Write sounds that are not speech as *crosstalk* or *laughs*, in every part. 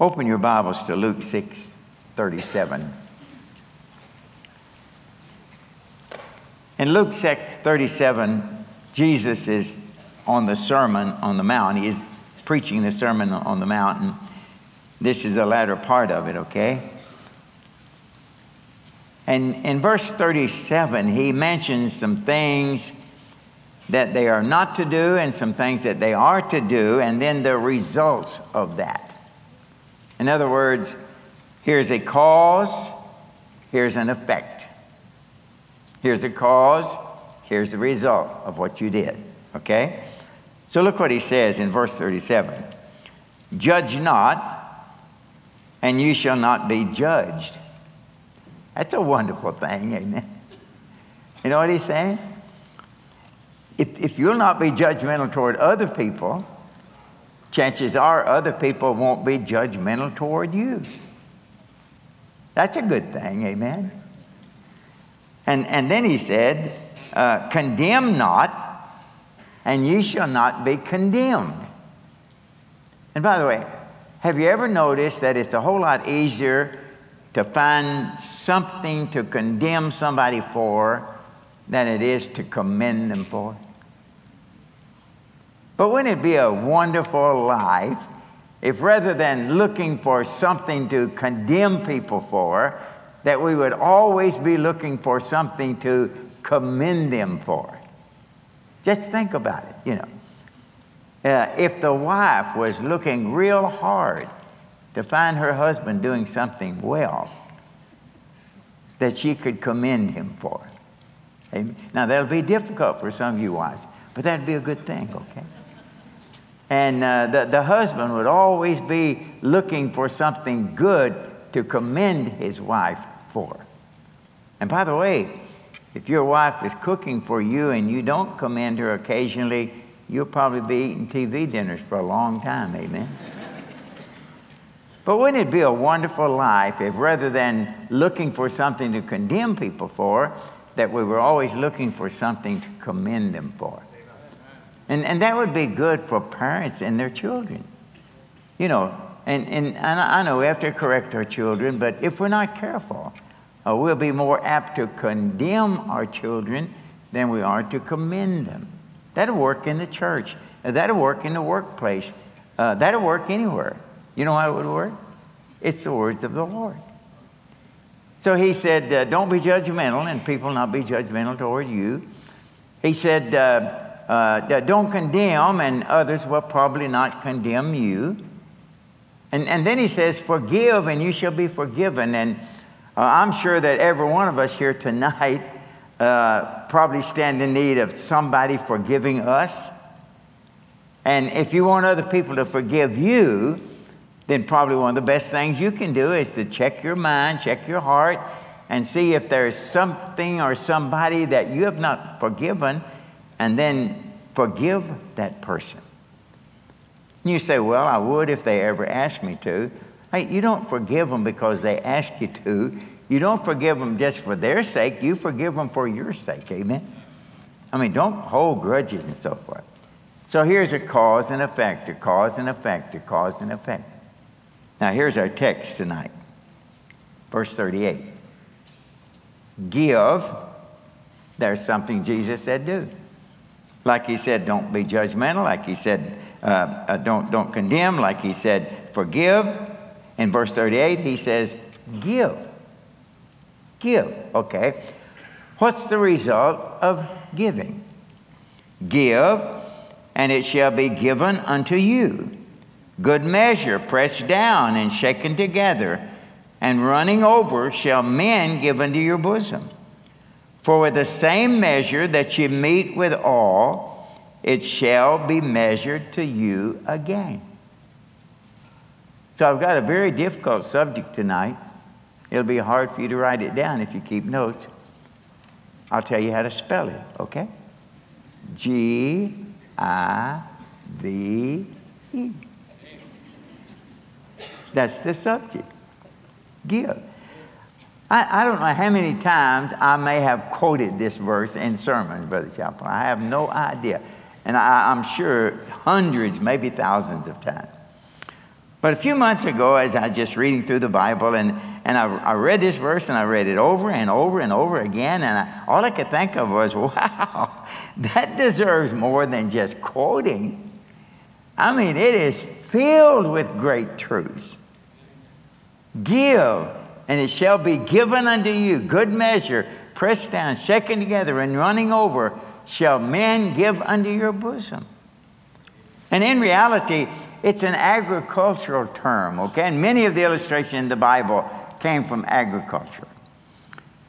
Open your Bibles to Luke 6 37. In Luke 6 37, Jesus is on the Sermon on the Mount. He is preaching the Sermon on the Mountain. This is the latter part of it, okay? And in verse 37, he mentions some things that they are not to do and some things that they are to do, and then the results of that. In other words, here's a cause, here's an effect. Here's a cause, here's the result of what you did. Okay? So look what he says in verse 37 Judge not, and you shall not be judged. That's a wonderful thing, amen. You know what he's saying? If, if you'll not be judgmental toward other people, chances are other people won't be judgmental toward you. That's a good thing, amen. And, and then he said, uh, Condemn not, and ye shall not be condemned. And by the way, have you ever noticed that it's a whole lot easier to find something to condemn somebody for than it is to commend them for? But wouldn't it be a wonderful life if rather than looking for something to condemn people for, that we would always be looking for something to commend them for? Just think about it, you know. Uh, if the wife was looking real hard to find her husband doing something well that she could commend him for. Amen. Now, that'll be difficult for some of you wives, but that'd be a good thing, okay? And uh, the, the husband would always be looking for something good to commend his wife for. And by the way, if your wife is cooking for you and you don't commend her occasionally, you'll probably be eating TV dinners for a long time, amen? but wouldn't it be a wonderful life if rather than looking for something to condemn people for, that we were always looking for something to commend them for? And, and that would be good for parents and their children. You know, and, and, I know we have to correct our children, but if we're not careful, uh, we'll be more apt to condemn our children than we are to commend them. That'll work in the church. Uh, that'll work in the workplace. Uh, that'll work anywhere. You know how it would work? It's the words of the Lord. So he said, uh, Don't be judgmental, and people not be judgmental toward you. He said, uh, don't condemn, and others will probably not condemn you. And, and then he says, Forgive, and you shall be forgiven. And uh, I'm sure that every one of us here tonight *laughs* uh, probably stand in need of somebody forgiving us. And if you want other people to forgive you, then probably one of the best things you can do is to check your mind, check your heart, and see if there's something or somebody that you have not forgiven and then forgive that person. You say, Well, I would if they ever asked me to. Hey, you don't forgive them because they ask you to. You don't forgive them just for their sake, you forgive them for your sake. Amen? I mean, don't hold grudges and so forth. So here's a cause and effect, a cause and effect, a cause and effect. Now here's our text tonight. Verse 38. Give, there's something Jesus said do. Like he said, don't be judgmental. Like he said, uh, uh, don't, don't condemn. Like he said, forgive. In verse 38, he says, give. Give. Okay. What's the result of giving? Give, and it shall be given unto you. Good measure, pressed down and shaken together, and running over, shall men give unto your bosom. For with the same measure that you meet with all, it shall be measured to you again. So I've got a very difficult subject tonight. It'll be hard for you to write it down if you keep notes. I'll tell you how to spell it, okay? G I V E. That's the subject. Give. I, I, don't know how many times I may have quoted this verse in sermons, Brother Chappell. I have no idea. And I, I'm sure hundreds, maybe thousands of times. But a few months ago, as I was just reading through the Bible, and, and I, I read this verse and I read it over and over and over again, and I, all I could think of was, *laughs* wow, that deserves more than just quoting. I mean, it is filled with great truths. Give, and it shall be given unto you, good measure, pressed down, shaken together, and running over, shall men give unto your bosom. And in reality, it's an agricultural term, okay? And many of the illustrations in the Bible came from agriculture.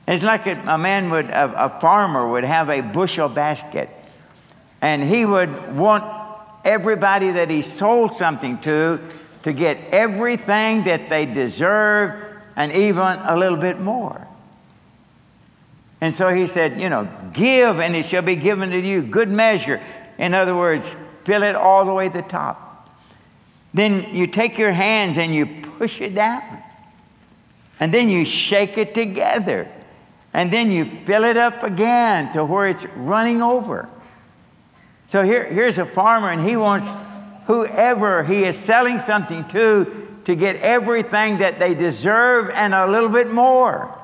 It's like a, man would, a, a farmer would have a bushel basket, and he would want everybody that he sold something to to get everything that they deserve and even a little bit more. And so he said, you know, give and it shall be given to you, good measure. In other words, fill it all the way to the top. Then you take your hands and you push it down. And then you shake it together. And then you fill it up again to where it's running over. So here, here's a farmer, and he wants whoever he is selling something to to get everything that they deserve and a little bit more.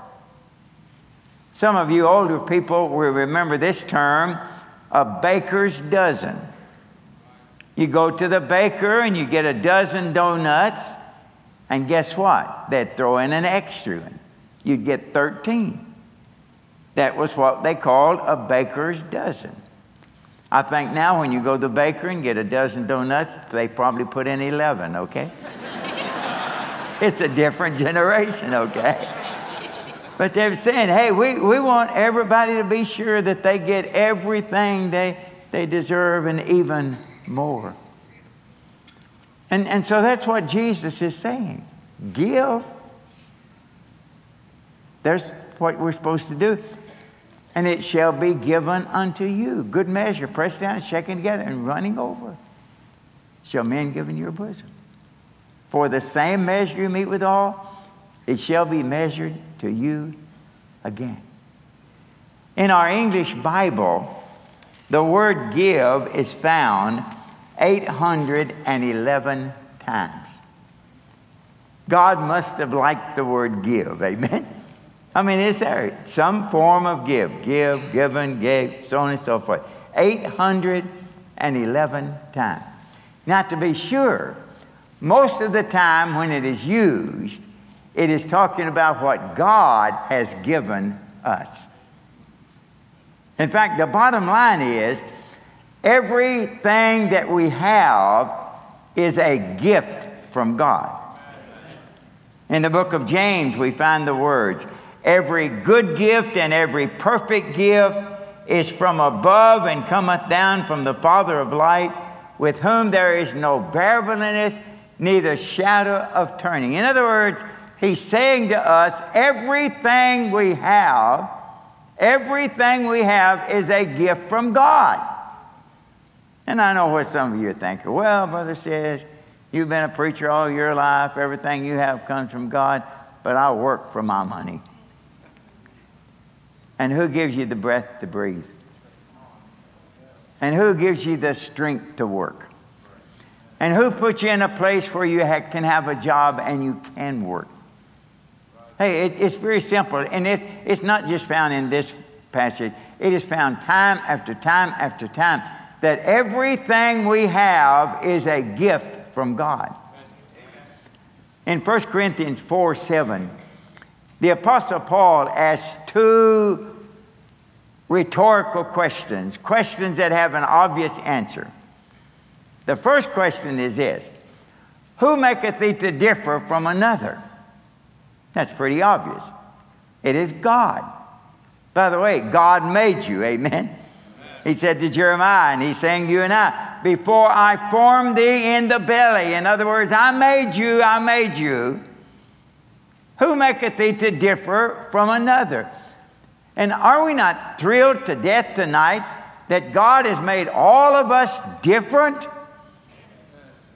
Some of you older people will remember this term a baker's dozen. You go to the baker and you get a dozen donuts, and guess what? They'd throw in an extra one. You'd get 13. That was what they called a baker's dozen. I think now when you go to the bakery and get a dozen donuts, they probably put in 11, okay? It's a different generation, okay? But they're saying, hey, we, we want everybody to be sure that they get everything they, they deserve and even more. And, and so that's what Jesus is saying. Give. There's what we're supposed to do and it shall be given unto you. Good measure, pressed down, shaken together, and running over. Shall men give in your bosom. For the same measure you meet withal, it shall be measured to you again. In our English Bible, the word give is found 811 times. God must have liked the word give, amen? I mean, is there some form of give? Give, given, gave, so on and so forth. 811 times. Now, to be sure, most of the time when it is used, it is talking about what God has given us. In fact, the bottom line is everything that we have is a gift from God. In the book of James, we find the words Every good gift and every perfect gift is from above and cometh down from the Father of light, with whom there is no variableness, neither shadow of turning. In other words, he's saying to us, everything we have, everything we have is a gift from God. And I know what some of you are thinking. Well, Brother Sisk, you've been a preacher all your life, everything you have comes from God, but I work for my money. And who gives you the breath to breathe? And who gives you the strength to work? And who puts you in a place where you ha- can have a job and you can work? Hey, it, it's very simple. And it, it's not just found in this passage, it is found time after time after time that everything we have is a gift from God. In 1 Corinthians 4 7, the Apostle Paul asks two rhetorical questions, questions that have an obvious answer. The first question is this Who maketh thee to differ from another? That's pretty obvious. It is God. By the way, God made you, amen? He said to Jeremiah, and he's saying to you and I, Before I formed thee in the belly, in other words, I made you, I made you. Who maketh thee to differ from another? And are we not thrilled to death tonight that God has made all of us different?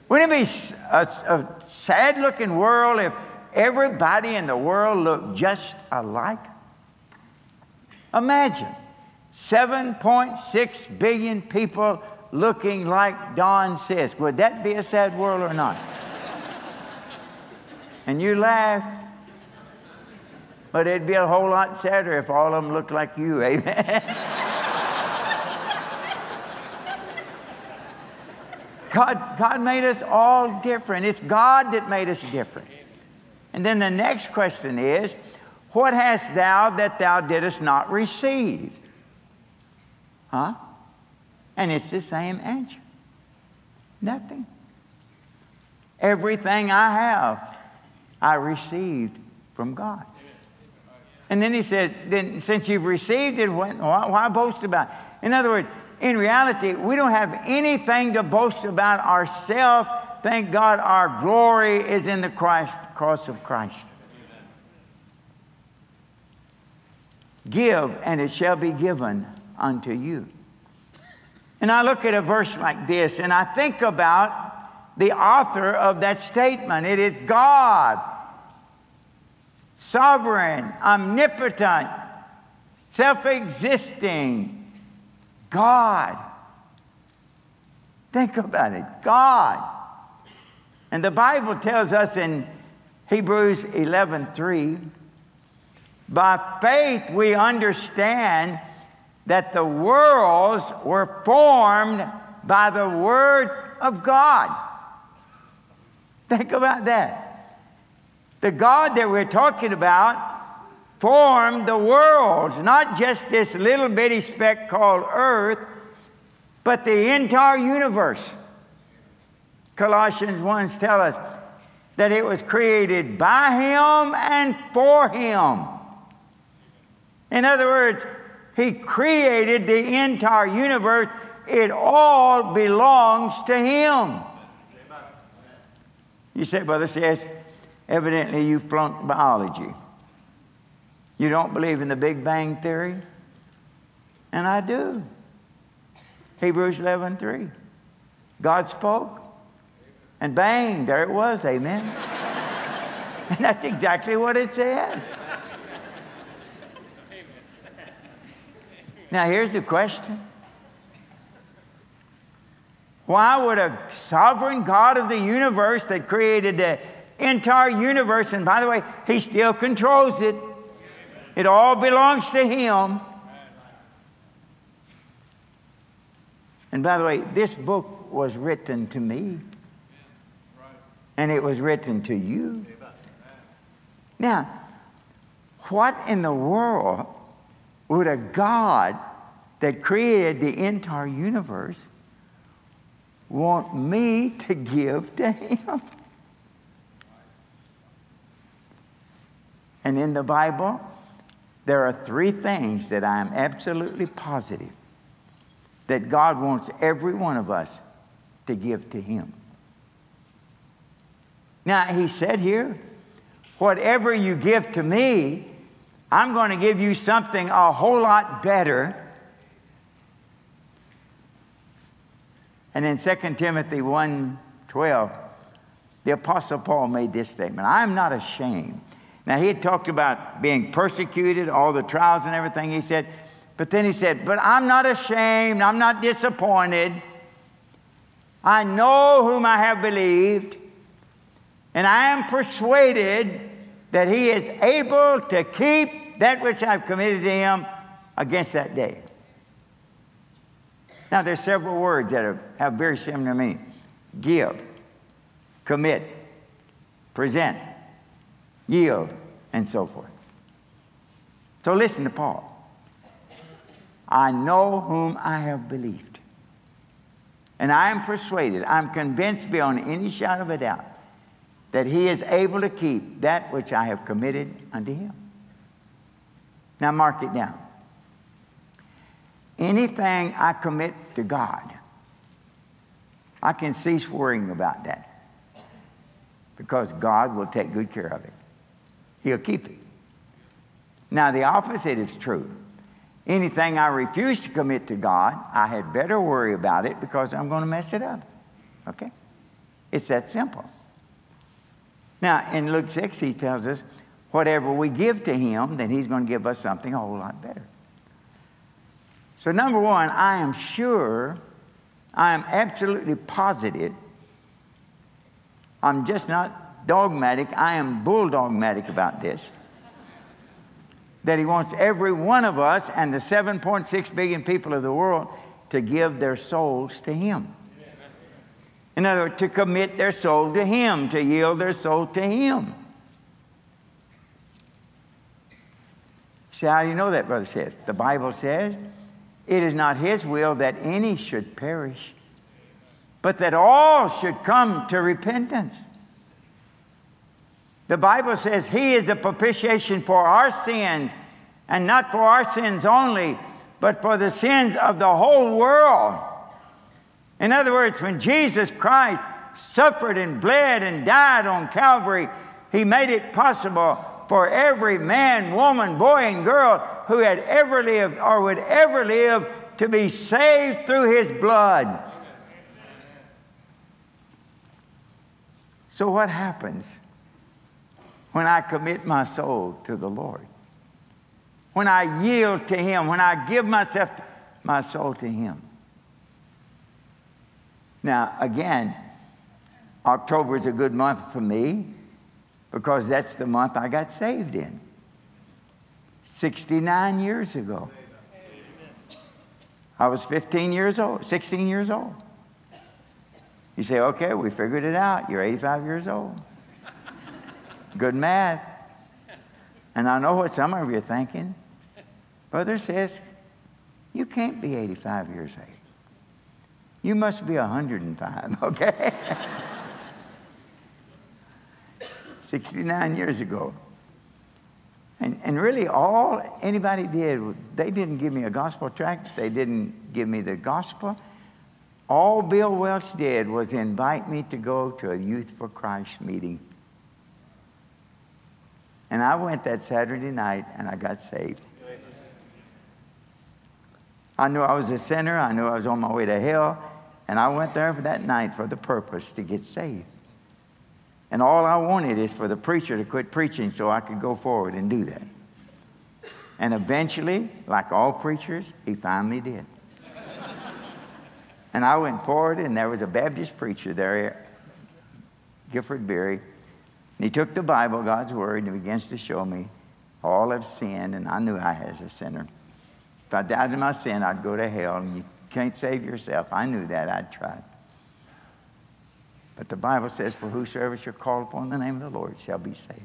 Wouldn't it be a, a sad looking world if everybody in the world looked just alike? Imagine 7.6 billion people looking like Don Sisk. Would that be a sad world or not? And you laugh. But it'd be a whole lot sadder if all of them looked like you, amen. *laughs* God, God made us all different. It's God that made us different. And then the next question is, What hast thou that thou didst not receive? Huh? And it's the same answer nothing. Everything I have, I received from God. And then he said, then since you've received it, why, why boast about it? In other words, in reality, we don't have anything to boast about ourselves. Thank God our glory is in the Christ, cross of Christ. Give, and it shall be given unto you. And I look at a verse like this, and I think about the author of that statement. It is God, sovereign, omnipotent, self existing, God. Think about it God. And the Bible tells us in Hebrews 11 3, by faith we understand that the worlds were formed by the Word of God. Think about that. The God that we're talking about formed the worlds, not just this little bitty speck called Earth, but the entire universe. Colossians 1 tell us that it was created by Him and for Him. In other words, He created the entire universe. It all belongs to Him. You say, Brother Sisk, evidently you flunked biology. You don't believe in the Big Bang Theory? And I do. Hebrews 11 3. God spoke, and bang, there it was. Amen. *laughs* and that's exactly what it says. Now, here's the question Why would a sovereign God of the universe that created the entire universe, and by the way, He still controls it, it all belongs to Him. And by the way, this book was written to me, and it was written to you. Now, what in the world would a God that created the entire universe want me to give to Him? And in the Bible, there are three things that I am absolutely positive that God wants every one of us to give to Him. Now, He said here, whatever you give to me, I'm going to give you something a whole lot better. And in 2 Timothy 1 12, the Apostle Paul made this statement I am not ashamed now, he had talked about being persecuted, all the trials and everything. He said, but then he said, But I'm not ashamed, I'm not disappointed. I know whom I have believed, and I am persuaded that he is able to keep that which I've committed to him against that day. Now, there's several words that have, have very similar meaning give, commit, present, yield, and so forth. So listen to Paul. I know whom I have believed. And I am persuaded, I'm convinced beyond any shadow of a doubt, that he is able to keep that which I have committed unto him. Now, mark it down. Anything I commit to God, I can cease worrying about that because God will take good care of it. He'll keep it. Now, the opposite is true. Anything I refuse to commit to God, I had better worry about it because I'm going to mess it up. Okay? It's that simple. Now, in Luke 6, he tells us whatever we give to him, then he's going to give us something a whole lot better. So, number one, I am sure, I am absolutely positive, I'm just not dogmatic, I am bulldogmatic about this. That He wants every one of us and the 7.6 billion people of the world to give their souls to Him. In other words, to commit their soul to Him, to yield their soul to Him. See how you know that, brother Sisk? The Bible says, it is not His will that any should perish, but that all should come to repentance. The Bible says He is the propitiation for our sins, and not for our sins only, but for the sins of the whole world. In other words, when Jesus Christ suffered and bled and died on Calvary, He made it possible for every man, woman, boy, and girl who had ever lived or would ever live to be saved through His blood. So, what happens when I commit my soul to the Lord? When I yield to Him, when I give myself, my soul to Him? Now, again, October is a good month for me because that's the month I got saved in. 69 years ago. I was 15 years old, 16 years old. You say, okay, we figured it out. You're 85 years old. Good math. And I know what some of you are thinking. Brother Sisk, you can't be 85 years old. You must be 105, *laughs* okay? 69 years ago. And, and really, all anybody did, they didn't give me a gospel tract, they didn't give me the gospel. All Bill Welch did was invite me to go to a Youth for Christ meeting. And I went that Saturday night and I got saved. I knew I was a sinner, I knew I was on my way to hell, and I went there for that night for the purpose to get saved. And all I wanted is for the preacher to quit preaching so I could go forward and do that. And eventually, like all preachers, he finally did. and I went forward, and there was a Baptist preacher there, Gifford Berry. And he took the Bible, God's Word, and he begins to show me all have sinned, and I knew I was a sinner. If I died in my sin, I'd go to hell, and you can't save yourself. I knew that. I'd tried. But the Bible says, For whosoever shall call upon the name of the Lord shall be saved.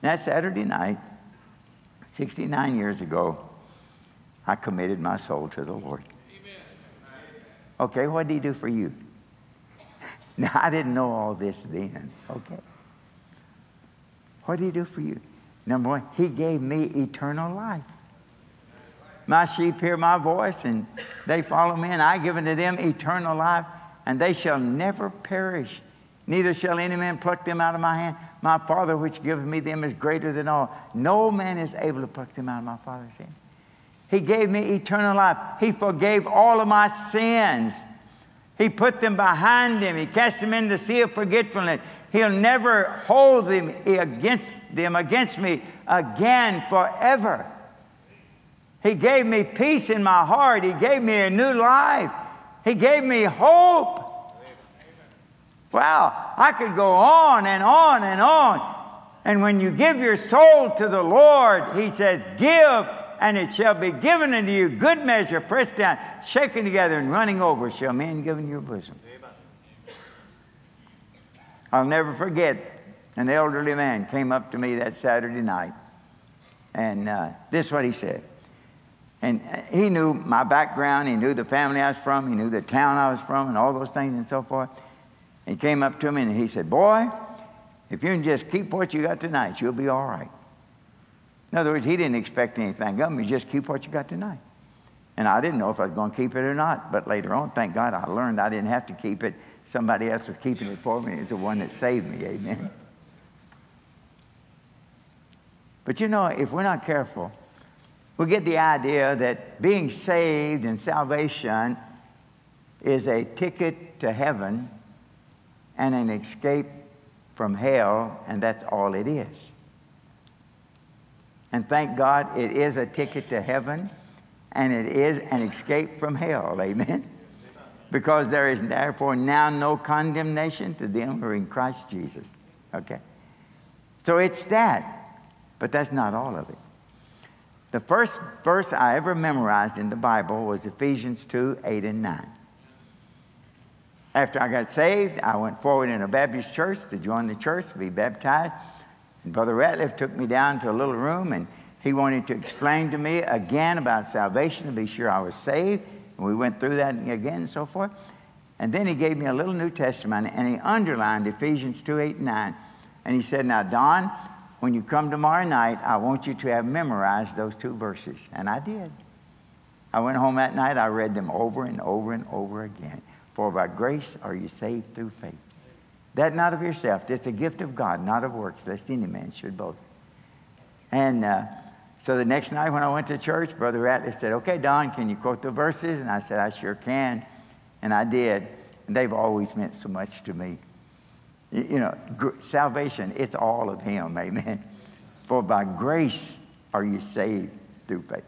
That Saturday night, 69 years ago, I committed my soul to the Lord. Okay, what did he do for you? *laughs* Now, I didn't know all this then, okay? What did he do for you? Number one, he gave me eternal life. My sheep hear my voice and they follow me, and I give unto them eternal life, and they shall never perish. Neither shall any man pluck them out of my hand. My Father, which giveth me them, is greater than all. No man is able to pluck them out of my Father's hand. He gave me eternal life. He forgave all of my sins. He put them behind him. He cast them in the sea of forgetfulness. He'll never hold them against them against me again forever. He gave me peace in my heart. He gave me a new life. He gave me hope. Wow, I could go on and on and on. And when you give your soul to the Lord, He says, Give, and it shall be given unto you. Good measure, pressed down, shaken together, and running over, shall men give in your bosom. I'll never forget an elderly man came up to me that Saturday night, and uh, this is what he said. And he knew my background, he knew the family I was from, he knew the town I was from, and all those things and so forth. He came up to me and he said, Boy, if you can just keep what you got tonight, you'll be all right. In other words, he didn't expect anything of me, just keep what you got tonight. And I didn't know if I was going to keep it or not, but later on, thank God I learned I didn't have to keep it. Somebody else was keeping it for me. It's the one that saved me, amen. But you know, if we're not careful, we get the idea that being saved and salvation is a ticket to heaven and an escape from hell, and that's all it is. And thank God it is a ticket to heaven and it is an escape from hell. *laughs* Amen. Because there is therefore now no condemnation to them who are in Christ Jesus. Okay? So it's that, but that's not all of it. The first verse I ever memorized in the Bible was Ephesians 2 8 and 9. After I got saved, I went forward in a Baptist church to join the church to be baptized. And Brother Ratliff took me down to a little room and he wanted to explain to me again about salvation to be sure I was saved. And we went through that again and so forth. And then he gave me a little New Testament and he underlined Ephesians 2 8 and 9. And he said, Now, Don, when you come tomorrow night, I want you to have memorized those two verses. And I did. I went home that night, I read them over and over and over again. For by grace are you saved through faith. That not of yourself, it's a gift of God, not of works, lest any man should boast. And uh, so the next night when I went to church, Brother Ratliff said, Okay, Don, can you quote the verses? And I said, I sure can. And I did. And they've always meant so much to me. You know, salvation, it's all of Him, amen. For by grace are you saved through faith.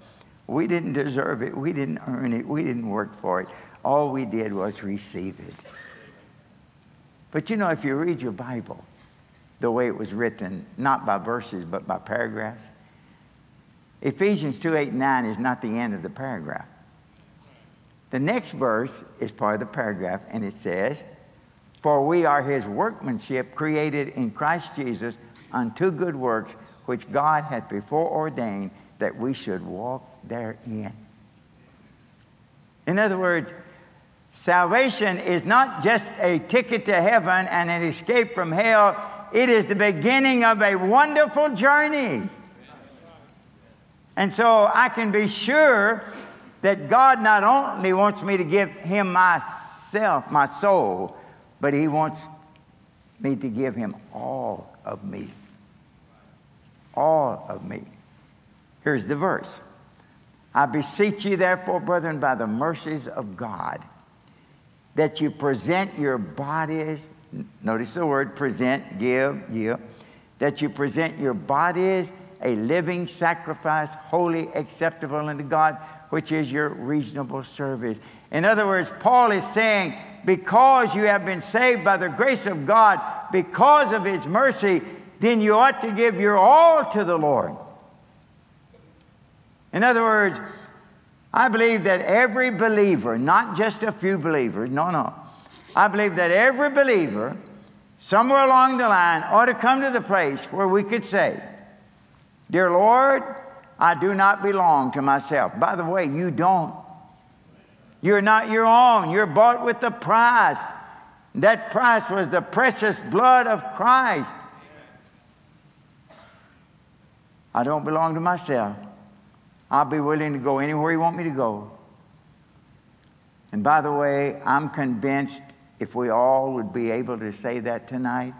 We didn't deserve it, we didn't earn it, we didn't work for it. All we did was receive it. But you know, if you read your Bible the way it was written, not by verses, but by paragraphs, Ephesians 2 8 9 is not the end of the paragraph. The next verse is part of the paragraph, and it says, For we are his workmanship, created in Christ Jesus unto good works, which God hath before ordained that we should walk therein. In other words, salvation is not just a ticket to heaven and an escape from hell, it is the beginning of a wonderful journey. And so I can be sure that God not only wants me to give Him myself, my soul, but He wants me to give Him all of me. All of me. Here's the verse I beseech you, therefore, brethren, by the mercies of God, that you present your bodies, notice the word present, give, give, that you present your bodies a living sacrifice, holy, acceptable unto God, which is your reasonable service. In other words, Paul is saying, because you have been saved by the grace of God, because of his mercy, then you ought to give your all to the Lord. In other words, I believe that every believer, not just a few believers, no, no. I believe that every believer, somewhere along the line, ought to come to the place where we could say, Dear Lord, I do not belong to myself. By the way, you don't. You're not your own. You're bought with the price. That price was the precious blood of Christ. I don't belong to myself. I'll be willing to go anywhere you want me to go. And by the way, I'm convinced if we all would be able to say that tonight,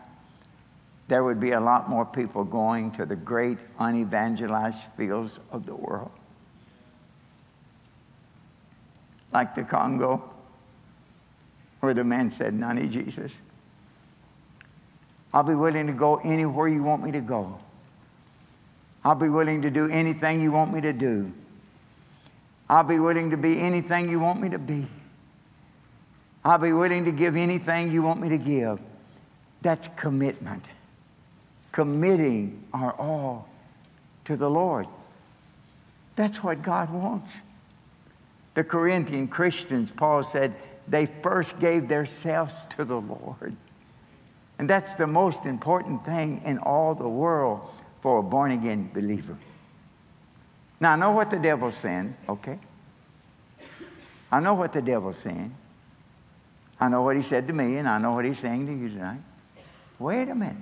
there would be a lot more people going to the great unevangelized fields of the world. Like the Congo, where the man said, None of Jesus. I'll be willing to go anywhere you want me to go. I'll be willing to do anything you want me to do. I'll be willing to be anything you want me to be. I'll be willing to give anything you want me to give. That's commitment committing our all to the Lord. That's what God wants. The Corinthian Christians, Paul said, they first gave themselves to the Lord. And that's the most important thing in all the world for a born again believer. Now, I know what the devil's saying, okay? I know what the devil's saying. I know what he said to me, and I know what he's saying to you tonight. Wait a minute.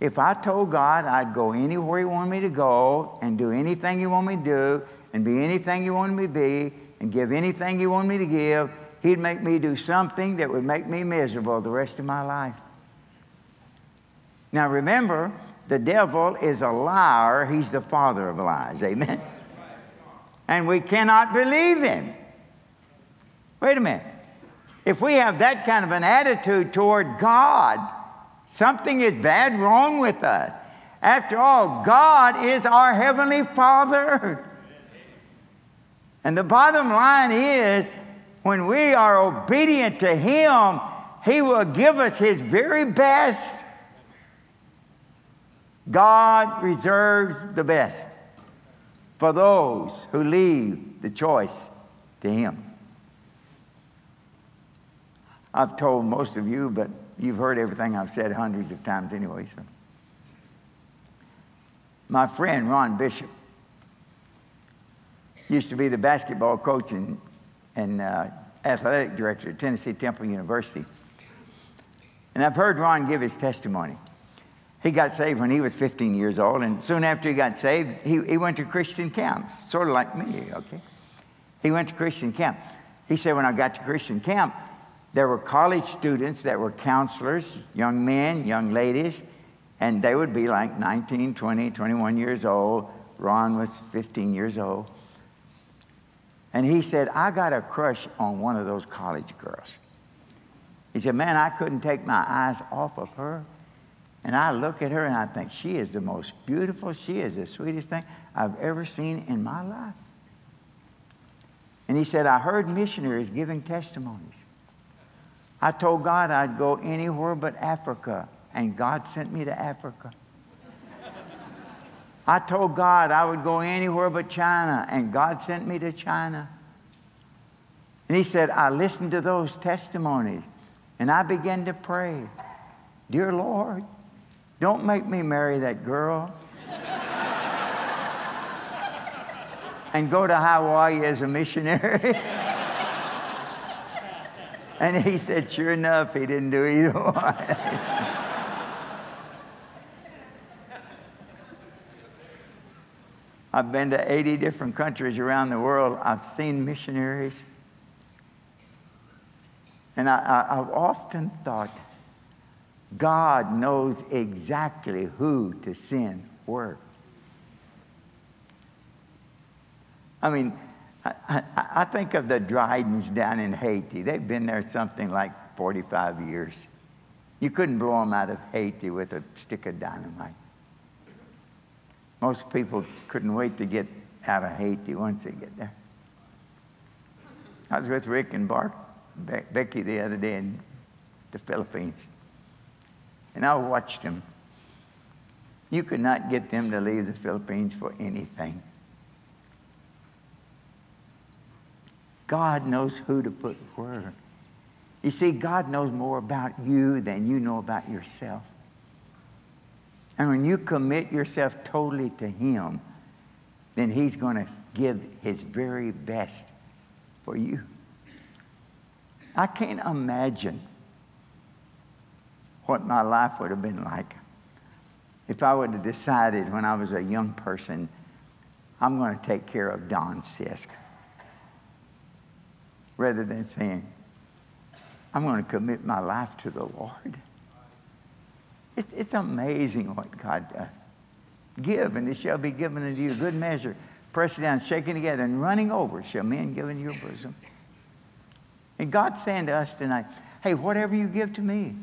If I told God I'd go anywhere He wanted me to go and do anything He wanted me to do and be anything He wanted me to be and give anything He wanted me to give, He'd make me do something that would make me miserable the rest of my life. Now remember, the devil is a liar. He's the father of lies. Amen? And we cannot believe him. Wait a minute. If we have that kind of an attitude toward God, Something is bad wrong with us. After all, God is our Heavenly Father. And the bottom line is When we are obedient to Him, He will give us His very best. God reserves the best for those who leave the choice to Him. I've told most of you, but you've heard everything I've said hundreds of times anyway. So. My friend Ron Bishop used to be the basketball coach and, and uh, athletic director at Tennessee Temple University. And I've heard Ron give his testimony. He got saved when he was 15 years old, and soon after he got saved, he, he went to Christian camp, sort of like me, okay? He went to Christian camp. He said, when I got to Christian camp, there were college students that were counselors, young men, young ladies, and they would be like 19, 20, 21 years old. Ron was 15 years old. And he said, I got a crush on one of those college girls. He said, Man, I couldn't take my eyes off of her. And I look at her and I think, She is the most beautiful, she is the sweetest thing I've ever seen in my life. And he said, I heard missionaries giving testimonies. I told God I'd go anywhere but Africa, and God sent me to Africa. I told God I would go anywhere but China, and God sent me to China. And He said, I listened to those testimonies, and I began to pray, Dear Lord, don't make me marry that girl. and go to Hawaii as a missionary. *laughs* And he said, sure enough, he didn't do either *laughs* one. I've been to 80 different countries around the world. I've seen missionaries. And I, have often thought, God knows exactly who to send where. I mean, I, I, think of the Drydens down in Haiti. They've been there something like 45 years. You couldn't blow them out of Haiti with a stick of dynamite. Most people couldn't wait to get out of Haiti once they get there. I was with Rick and Bark, Be- Becky the other day in the Philippines, and I watched them. You could not get them to leave the Philippines for anything. God knows who to put where. You see, God knows more about you than you know about yourself. And when you commit yourself totally to Him, then He's going to give His very best for you. I can't imagine what my life would have been like if I would have decided when I was a young person, I'm going to take care of Don Sisk rather than saying, I'm going to commit my life to the Lord. It, it's amazing what God does. Give, and it shall be given unto you. Good measure, pressed down, shaken together, and running over shall men give in your bosom. And God's saying to us tonight, hey, whatever you give to me,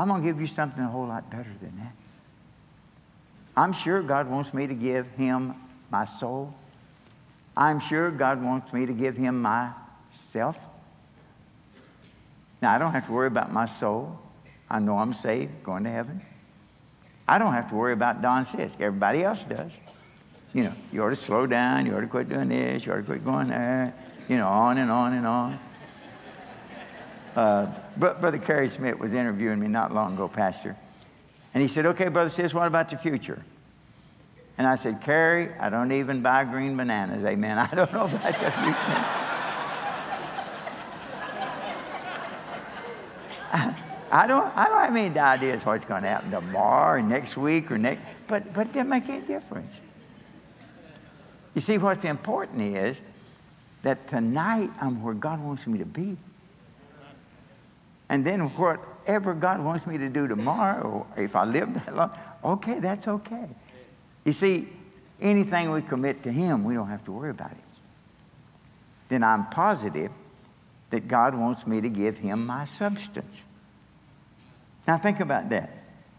I'm going to give you something a whole lot better than that. I'm sure God wants me to give him my soul. I'm sure God wants me to give him my self. Now, I don't have to worry about my soul. I know I'm saved, going to heaven. I don't have to worry about Don Sisk. Everybody else does. You know, you ought to slow down. You ought to quit doing this. You ought to quit going there. You know, on and on and on. Uh, Brother Kerry Smith was interviewing me not long ago, Pastor. And he said, Okay, Brother Sisk, what about the future? And I said, Kerry, I don't even buy green bananas. Amen. *laughs* I don't know about the future. *laughs* I don't, I don't have any ideas what's going to happen tomorrow or next week or next, but, but it doesn't make any difference. You see, what's important is that tonight I'm where God wants me to be. And then whatever God wants me to do tomorrow, if I live that long, okay, that's okay. You see, anything we commit to Him, we don't have to worry about it. Then I'm positive that God wants me to give Him my substance. Now, think about that.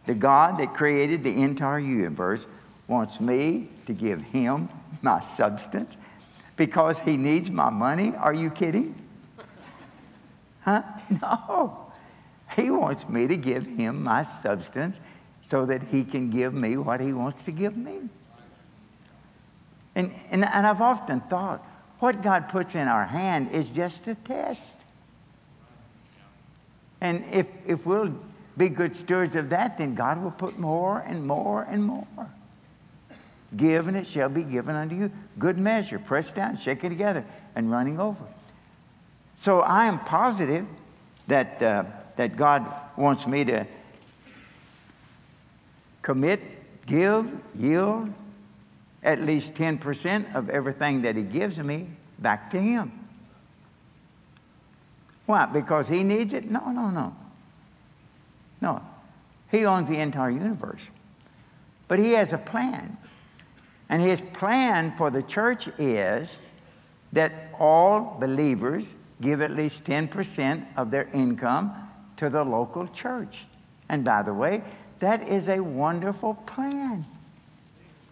The God that created the entire universe wants me to give him my substance because he needs my money. Are you kidding? Huh? *laughs* No. He wants me to give him my substance so that he can give me what he wants to give me. And, and, and I've often thought, what God puts in our hand is just a test. And if, if we'll be good stewards of that, then God will put more and more and more. Give, and it shall be given unto you. Good measure, pressed down, shaken together, and running over. So I am positive that, uh, that God wants me to commit, give, yield at least 10% of everything that He gives me back to Him. Why? Because He needs it? No, no, no. No. He owns the entire universe. But He has a plan. And His plan for the church is that all believers give at least 10% of their income to the local church. And by the way, that is a wonderful plan.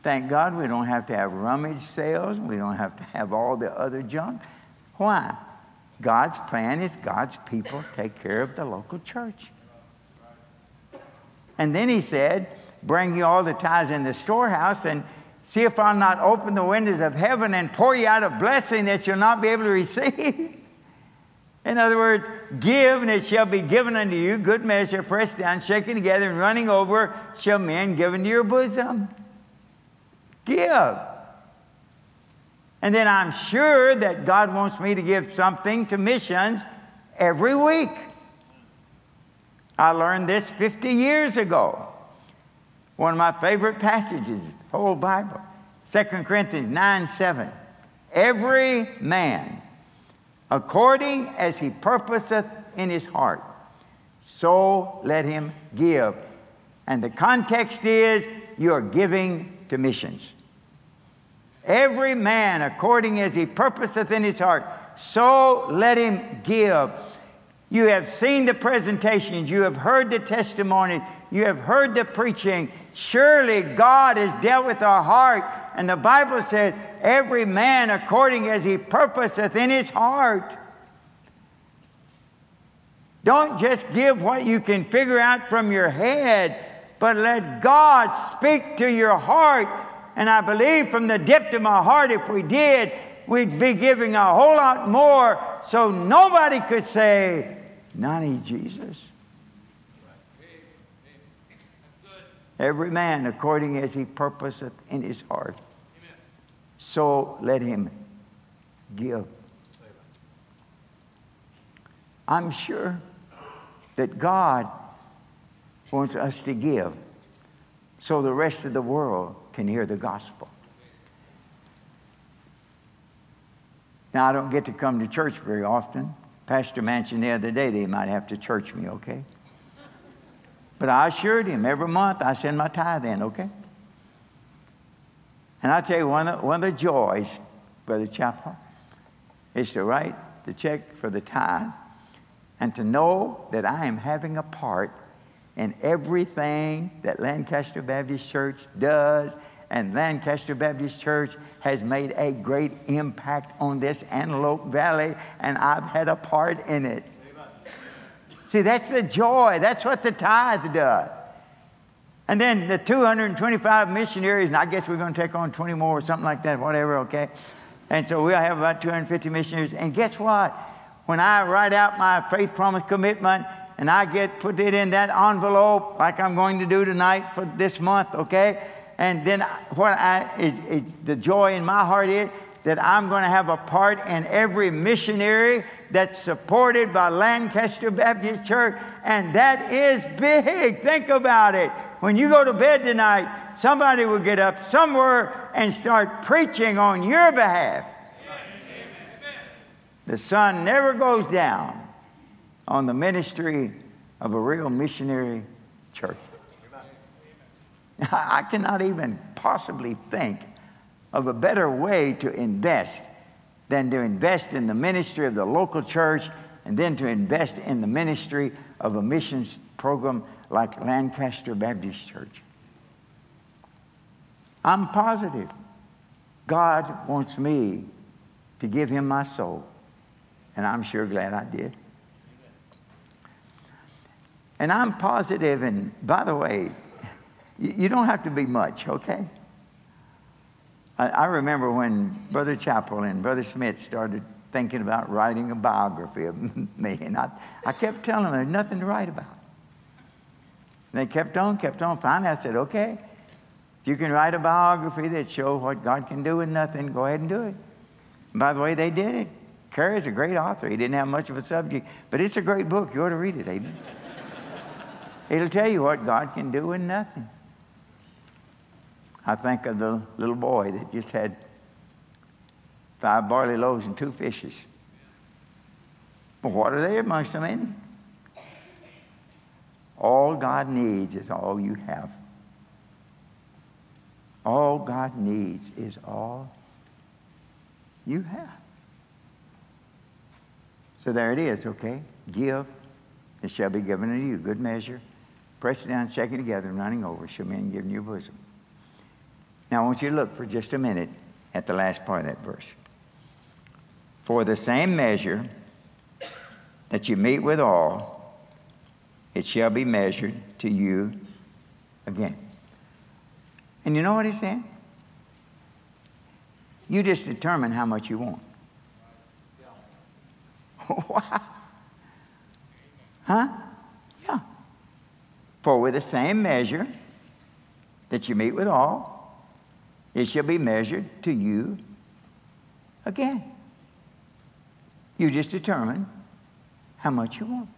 Thank God we don't have to have rummage sales. We don't have to have all the other junk. Why? God's plan is God's people take care of the local church. And then he said, Bring you all the tithes in the storehouse and see if I'll not open the windows of heaven and pour you out a blessing that you'll not be able to *laughs* receive. In other words, give and it shall be given unto you, good measure, pressed down, shaken together, and running over, shall men give into your bosom. Give. And then I'm sure that God wants me to give something to missions every week. I learned this 50 years ago. One of my favorite passages, the whole Bible, 2 Corinthians 9 7. Every man, according as he purposeth in his heart, so let him give. And the context is you're giving to missions. Every man according as he purposeth in his heart, so let him give. You have seen the presentations, you have heard the testimony, you have heard the preaching. Surely God has dealt with our heart. And the Bible says, every man according as he purposeth in his heart. Don't just give what you can figure out from your head, but let God speak to your heart and I believe from the depth of my heart, if we did, we'd be giving a whole lot more so nobody could say, need Jesus. Every man according as he purposeth in his heart. So let him give. I'm sure that God wants us to give so the rest of the world can hear the gospel. Now, I don't get to come to church very often. Pastor mentioned the other day they might have to church me, okay? But I assured him every month I send my tithe in, okay? And I tell you, one of, one of the joys, Brother Chappell, is to write the check for the tithe and to know that I am having a part in everything that Lancaster Baptist Church does. And Lancaster Baptist Church has made a great impact on this Antelope Valley, and I've had a part in it. See, that's the joy. That's what the tithe does. And then the 225 missionaries, and I guess we're going to take on 20 more or something like that, whatever, okay? And so we'll have about 250 missionaries. And guess what? When I write out my faith promise commitment, and I get put it in that envelope like I'm going to do tonight for this month, okay? And then what I, is, is the joy in my heart is that I'm going to have a part in every missionary that's supported by Lancaster Baptist Church, and that is big. Think about it. When you go to bed tonight, somebody will get up somewhere and start preaching on your behalf. The sun never goes down on the ministry of a real missionary church. *laughs* I cannot even possibly think of a better way to invest than to invest in the ministry of the local church and then to invest in the ministry of a missions program like Lancaster Baptist Church. I'm positive God wants me to give him my soul, and I'm sure glad I did. And I'm positive, and by the way, *laughs* you don't have to be much, okay? I, remember when Brother Chappell and Brother Schmidt started thinking about writing a biography of *laughs* me, and I, I kept telling them there's nothing to write about. And they kept on, kept on. Finally, I said, okay, if you can write a biography that shows what God can do with nothing, go ahead and do it. And by the way, they did it. Cary's a great author. He didn't have much of a subject, but it's a great book. You ought to read it, amen. *laughs* It'll tell you what God can do with nothing. I think of the little boy that just had five barley loaves and two fishes. But what are they amongst so many? All God needs is all you have. All God needs is all you have. So there it is, okay? Give, it shall be given unto you. Good measure. Press it down, shake it together, and running over shall men give in your bosom. Now, I want you to look for just a minute at the last part of that verse. For the same measure that you meet with all, it shall be measured to you again. And you know what he's saying? You just determine how much you want. *laughs* wow. Huh? Yeah. For with the same measure that you meet with all, it shall be measured to you again. You just determine how much you want.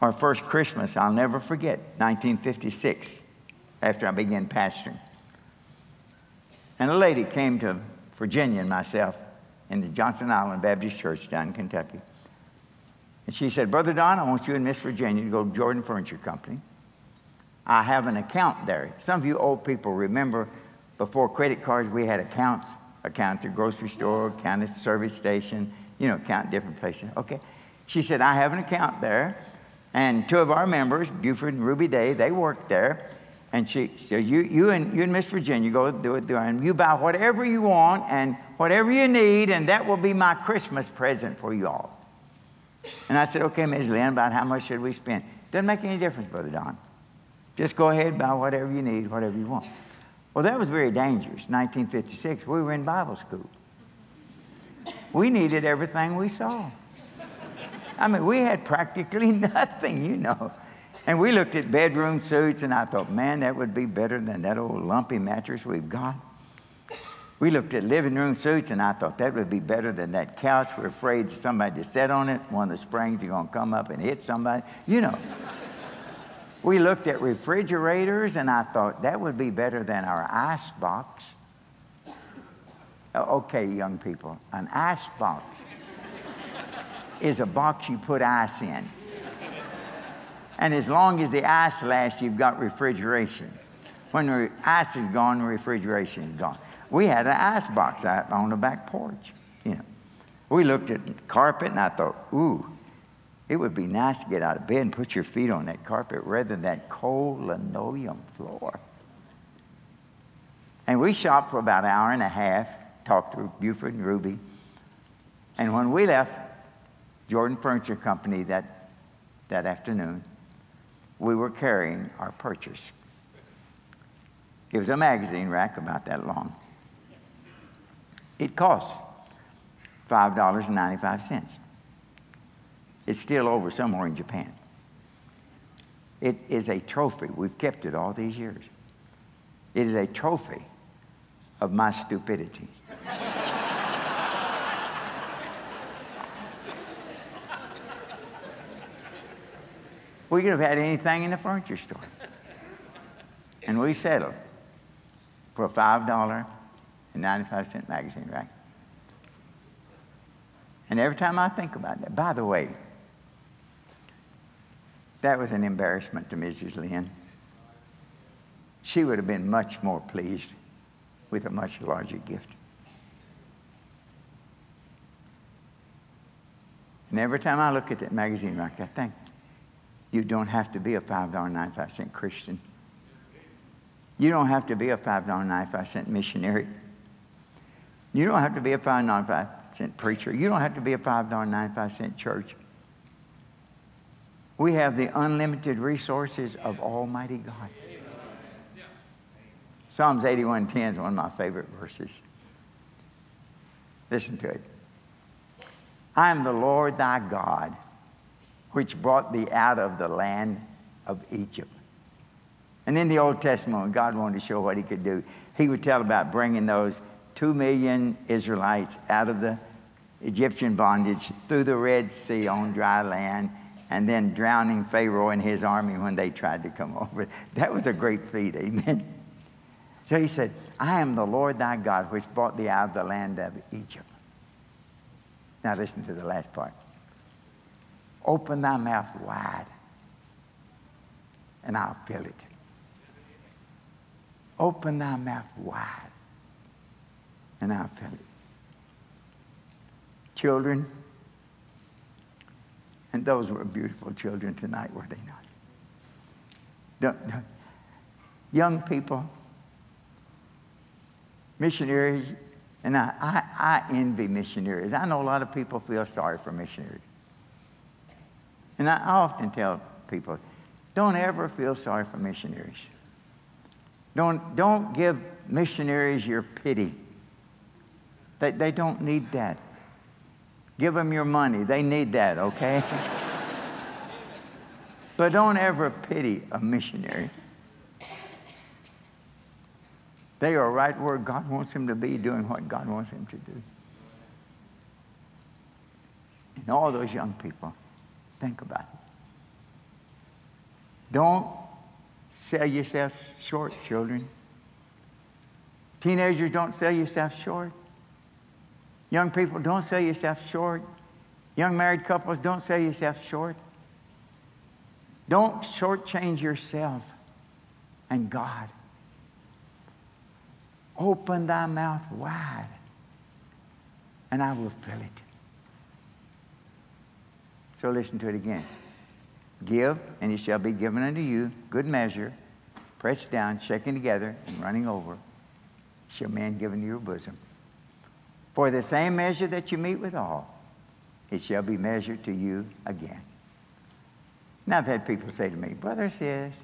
Our first Christmas, I'll never forget, 1956, after I began pastoring. And a lady came to Virginia and myself in the Johnson Island Baptist Church down in Kentucky. And she said, Brother Don, I want you and Miss Virginia to go to Jordan Furniture Company. I have an account there. Some of you old people remember before credit cards, we had accounts account at the grocery store, account at the service station, you know, account different places. Okay. She said, I have an account there. And two of our members, Buford and Ruby Day, they work there. And she said, you, you, and, you and Miss Virginia go do it and you buy whatever you want and whatever you need, and that will be my Christmas present for you all. And I said, okay, Ms. Lynn, about how much should we spend? Doesn't make any difference, Brother Don. Just go ahead, buy whatever you need, whatever you want. Well, that was very dangerous. 1956, we were in Bible school. We needed everything we saw. I mean, we had practically *laughs* nothing, you know. And we looked at bedroom suits, and I thought, man, that would be better than that old lumpy mattress we've got. We looked at living room suits, and I thought that would be better than that couch. We're afraid somebody to sit on it. One of the springs are going to come up and hit somebody. You know. We looked at refrigerators, and I thought that would be better than our ice box. Oh, okay, young people, an ice box is a box you put ice in. And as long as the ice lasts, you've got refrigeration. When the ice is gone, the refrigeration is gone. We had an ice box out on the back porch. You know, we looked at carpet, and I thought, ooh, it would be nice to get out of bed and put your feet on that carpet rather than that cold linoleum floor. And we shopped for about an hour and a half, talked to Buford and Ruby. And when we left Jordan Furniture Company that, that afternoon, we were carrying our purchase. It was a magazine rack about that long. It cost $5.95. It's still over somewhere in Japan. It is a trophy. We've kept it all these years. It is a trophy of my stupidity. *laughs* we could have had anything in the furniture store. And we settled for a $5.95 magazine rack. And every time I think about that, by the way, that was an embarrassment to Mrs. Lynn. She would have been much more pleased with a much larger gift. And every time I look at that magazine rack, I think, you don't have to be a $5.95 Christian. You don't have to be a $5.95 missionary. You don't have to be a $5.95 preacher. You don't have to be a $5.95 church. We have the unlimited resources of Almighty God. Psalms 81:10 is one of my favorite verses. Listen to it. I am the Lord thy God, which brought thee out of the land of Egypt. And in the Old Testament, God wanted to show what he could do, he would tell about bringing those two million Israelites out of the Egyptian bondage through the Red Sea on dry land and then drowning Pharaoh and his army when they tried to come *laughs* over. That was a great feat, amen. So he said, I am the Lord thy God, which brought thee out of the land of Egypt. Now listen to the last part. Open thy mouth wide, and I'll fill it. Open thy mouth wide, and I'll fill it. Children, and those were beautiful children tonight, were they not? Young people, missionaries, and I, I, I envy missionaries. I know a lot of people feel sorry for missionaries. And I often tell people, don't ever feel sorry for missionaries. Don't, don't give missionaries your pity. They, they don't need that. Give them your money. They need that, okay? *laughs* but don't ever pity a missionary. They are right where God wants them to be, doing what God wants them to do. And all those young people, think about it. Don't sell yourself short, children. Teenagers, don't sell yourself short. Young people, don't sell yourself short. Young married couples, don't sell yourself short. Don't shortchange yourself and God. Open thy mouth wide, and I will fill it. So listen to it again. Give, and it shall be given unto you, good measure, pressed down, shaken together, and running over, shall man give into your bosom. For the same measure that you meet withal, it shall be measured to you again. Now, I've had people say to me, Brother Sisk,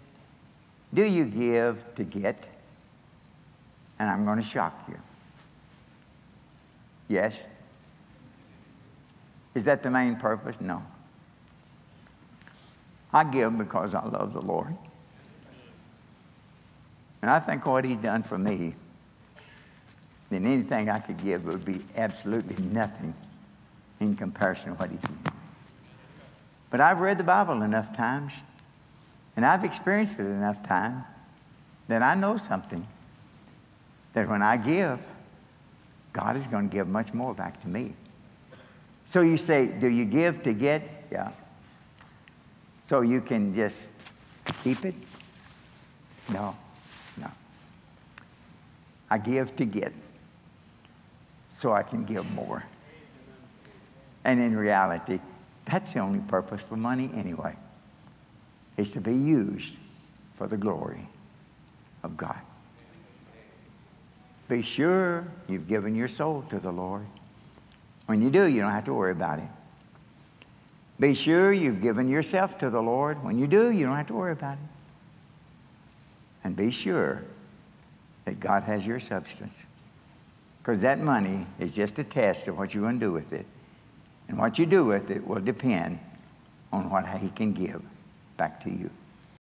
do you give to get? And I'm going to shock you. Yes? Is that the main purpose? No. I give because I love the Lord. And I think what He's done for me, then anything I could give would be absolutely nothing in comparison to what He's done. But I've read the Bible enough times, and I've experienced it enough time that I know something that when I give, God is going to give much more back to me. So you say, do you give to get? Yeah. So you can just keep it? No, no. I give to get so I can give more. And in reality, that's the only purpose for money anyway, is to be used for the glory of God. Be sure you've given your soul to the Lord. When you do, you don't have to worry about it. Be sure you've given yourself to the Lord. When you do, you don't have to worry about it. And be sure that God has your substance. Because that money is just a test of what you're going to do with it. And what you do with it will depend on what He can give back to you.